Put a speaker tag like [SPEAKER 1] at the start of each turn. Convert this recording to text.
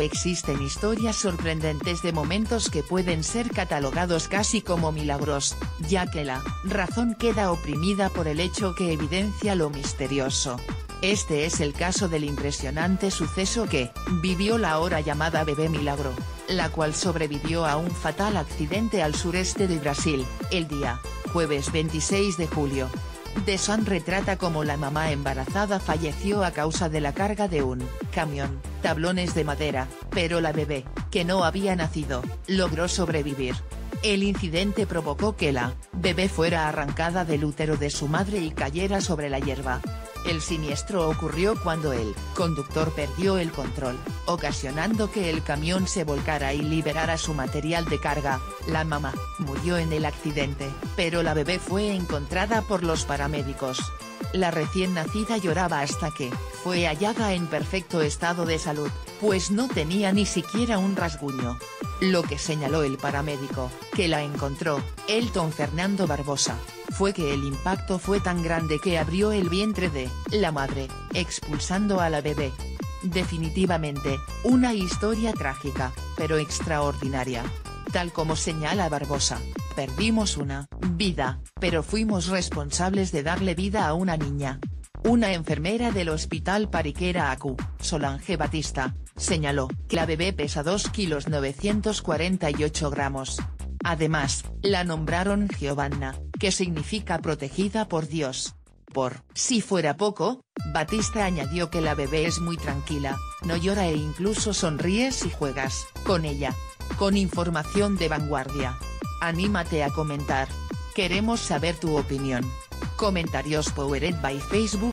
[SPEAKER 1] Existen historias sorprendentes de momentos que pueden ser catalogados casi como milagros, ya que la razón queda oprimida por el hecho que evidencia lo misterioso. Este es el caso del impresionante suceso que vivió la ahora llamada bebé milagro, la cual sobrevivió a un fatal accidente al sureste de Brasil, el día, jueves 26 de julio, de San retrata como la mamá embarazada falleció a causa de la carga de un camión, tablones de madera, pero la bebé, que no había nacido, logró sobrevivir. El incidente provocó que la bebé fuera arrancada del útero de su madre y cayera sobre la hierba. El siniestro ocurrió cuando el conductor perdió el control, ocasionando que el camión se volcara y liberara su material de carga, la mamá, murió en el accidente, pero la bebé fue encontrada por los paramédicos. La recién nacida lloraba hasta que, fue hallada en perfecto estado de salud, pues no tenía ni siquiera un rasguño. Lo que señaló el paramédico, que la encontró, Elton Fernando Barbosa, fue que el impacto fue tan grande que abrió el vientre de la madre, expulsando a la bebé. Definitivamente, una historia trágica, pero extraordinaria. Tal como señala Barbosa, perdimos una vida, pero fuimos responsables de darle vida a una niña. Una enfermera del hospital Pariquera ACU, Solange Batista, señaló que la bebé pesa 2 kilos 948 gramos. Además, la nombraron Giovanna, que significa protegida por Dios. Por si fuera poco, Batista añadió que la bebé es muy tranquila, no llora e incluso sonríe si juegas con ella. Con información de vanguardia. Anímate a comentar. Queremos saber tu opinión. Comentarios Powered by Facebook.